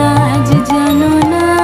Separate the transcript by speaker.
Speaker 1: राज जनो ना